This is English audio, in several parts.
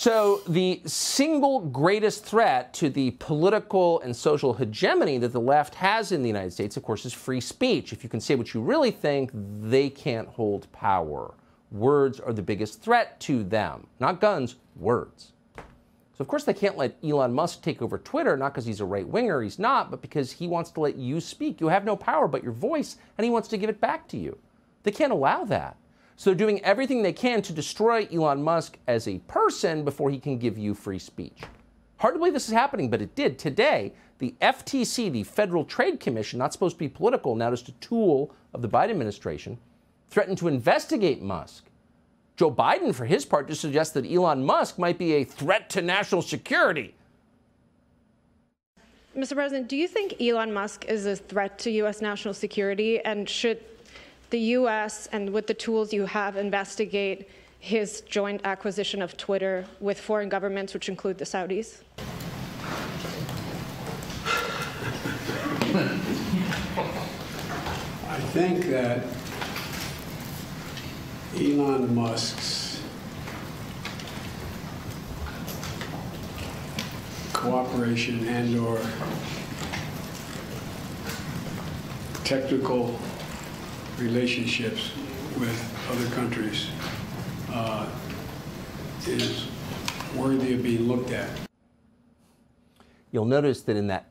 So, the single greatest threat to the political and social hegemony that the left has in the United States, of course, is free speech. If you can say what you really think, they can't hold power. Words are the biggest threat to them. Not guns, words. So, of course, they can't let Elon Musk take over Twitter, not because he's a right winger, he's not, but because he wants to let you speak. You have no power but your voice, and he wants to give it back to you. They can't allow that. So they're doing everything they can to destroy Elon Musk as a person before he can give you free speech. Hard to believe this is happening, but it did. Today, the FTC, the Federal Trade Commission, not supposed to be political, now just a tool of the Biden administration, threatened to investigate Musk. Joe Biden, for his part, just suggests that Elon Musk might be a threat to national security. Mr. President, do you think Elon Musk is a threat to U.S. national security? And should the U.S. and with the tools you have investigate his joint acquisition of Twitter with foreign governments, which include the Saudis? I think that Elon Musk's cooperation and or technical relationships with other countries uh, is worthy of being looked at. You'll notice that in that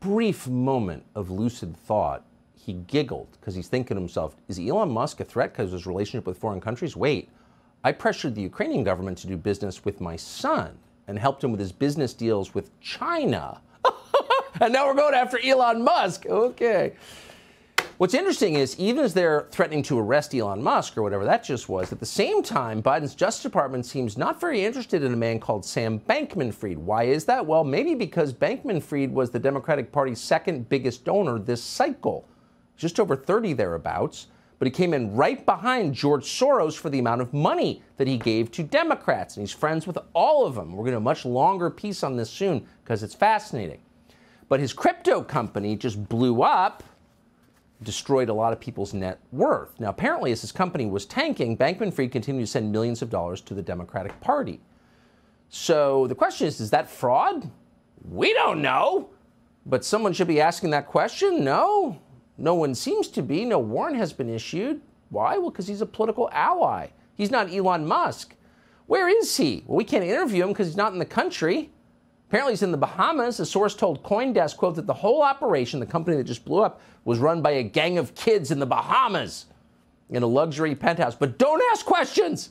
brief moment of lucid thought, he giggled because he's thinking to himself, is Elon Musk a threat because of his relationship with foreign countries? Wait, I pressured the Ukrainian government to do business with my son and helped him with his business deals with China. and now we're going after Elon Musk. Okay. What's interesting is, even as they're threatening to arrest Elon Musk or whatever that just was, at the same time, Biden's Justice Department seems not very interested in a man called Sam Bankman Fried. Why is that? Well, maybe because Bankman Fried was the Democratic Party's second biggest donor this cycle, just over 30 thereabouts. But he came in right behind George Soros for the amount of money that he gave to Democrats. And he's friends with all of them. We're going to a much longer piece on this soon because it's fascinating. But his crypto company just blew up destroyed a lot of people's net worth. Now, apparently, as his company was tanking, Bankman Fried continued to send millions of dollars to the Democratic Party. So the question is is that fraud? We don't know. But someone should be asking that question? No. No one seems to be. No warrant has been issued. Why? Well, because he's a political ally. He's not Elon Musk. Where is he? Well, we can't interview him because he's not in the country. Apparently, he's in the Bahamas. A source told Coindesk, quote, that the whole operation, the company that just blew up, was run by a gang of kids in the Bahamas in a luxury penthouse. But don't ask questions.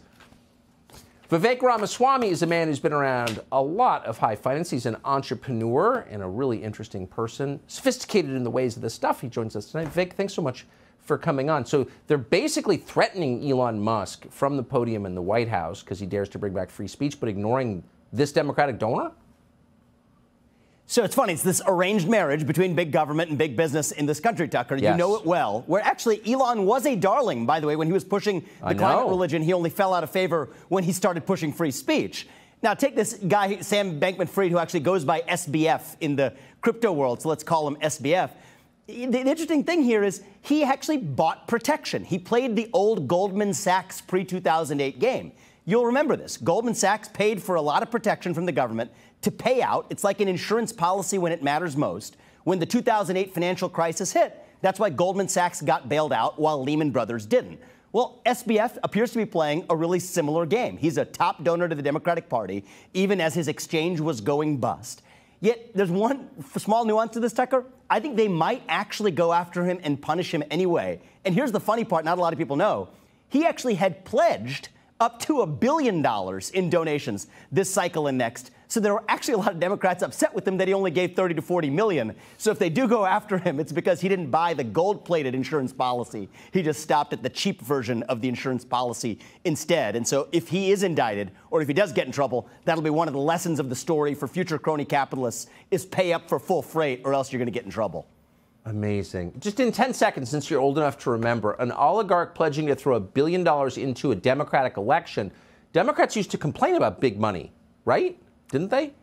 Vivek Ramaswamy is a man who's been around a lot of high finance. He's an entrepreneur and a really interesting person, sophisticated in the ways of this stuff. He joins us tonight. Vivek, thanks so much for coming on. So they're basically threatening Elon Musk from the podium in the White House because he dares to bring back free speech, but ignoring this Democratic donor? So it's funny, it's this arranged marriage between big government and big business in this country, Tucker. Yes. You know it well. Where actually Elon was a darling, by the way, when he was pushing the climate religion. He only fell out of favor when he started pushing free speech. Now, take this guy, Sam Bankman Fried, who actually goes by SBF in the crypto world, so let's call him SBF. The interesting thing here is he actually bought protection. He played the old Goldman Sachs pre 2008 game. You'll remember this. Goldman Sachs paid for a lot of protection from the government to pay out. It's like an insurance policy when it matters most. When the 2008 financial crisis hit, that's why Goldman Sachs got bailed out while Lehman Brothers didn't. Well, SBF appears to be playing a really similar game. He's a top donor to the Democratic Party, even as his exchange was going bust. Yet there's one small nuance to this, Tucker. I think they might actually go after him and punish him anyway. And here's the funny part not a lot of people know. He actually had pledged up to a billion dollars in donations this cycle and next so there are actually a lot of Democrats upset with him that he only gave 30 to 40 million. So if they do go after him, it's because he didn't buy the gold-plated insurance policy. He just stopped at the cheap version of the insurance policy instead. And so if he is indicted or if he does get in trouble, that'll be one of the lessons of the story for future crony capitalists is pay up for full freight or else you're going to get in trouble. Amazing. Just in 10 seconds, since you're old enough to remember, an oligarch pledging to throw a billion dollars into a Democratic election. Democrats used to complain about big money, right? didn't they?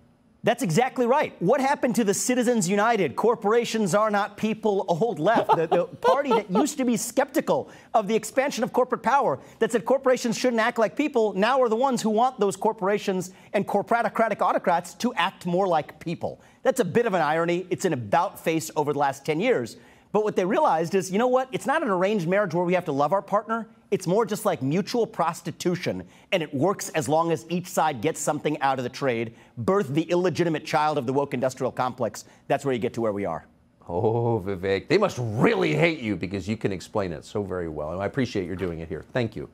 That's exactly right. What happened to the Citizens United, corporations are not people old left, the, the, party that used to be skeptical of the expansion of corporate power, that said corporations shouldn't act like people, now are the ones who want those corporations and corporatocratic autocrats to act more like people. That's a bit of an irony. It's an about face over the last 10 years. But what they realized is, you know what? It's not an arranged marriage where we have to love our partner. It's more just like mutual prostitution, and it works as long as each side gets something out of the trade. Birth the illegitimate child of the woke industrial complex. That's where you get to where we are. Oh, Vivek, they must really hate you because you can explain it so very well. And I appreciate your doing it here. Thank you.